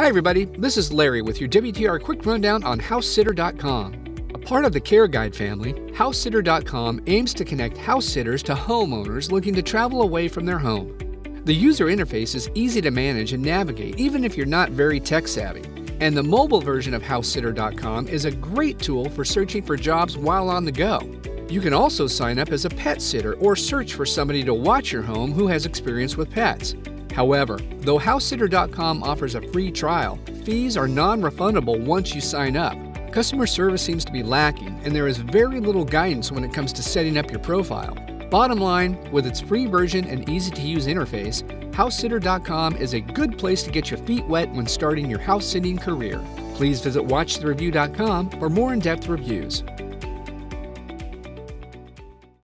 Hi, everybody. This is Larry with your WTR Quick Rundown on HouseSitter.com. A part of the CareGuide family, HouseSitter.com aims to connect house sitters to homeowners looking to travel away from their home. The user interface is easy to manage and navigate, even if you're not very tech savvy. And the mobile version of HouseSitter.com is a great tool for searching for jobs while on the go. You can also sign up as a pet sitter or search for somebody to watch your home who has experience with pets. However, though HouseSitter.com offers a free trial, fees are non refundable once you sign up. Customer service seems to be lacking, and there is very little guidance when it comes to setting up your profile. Bottom line, with its free version and easy to use interface, HouseSitter.com is a good place to get your feet wet when starting your house sitting career. Please visit WatchTheReview.com for more in depth reviews.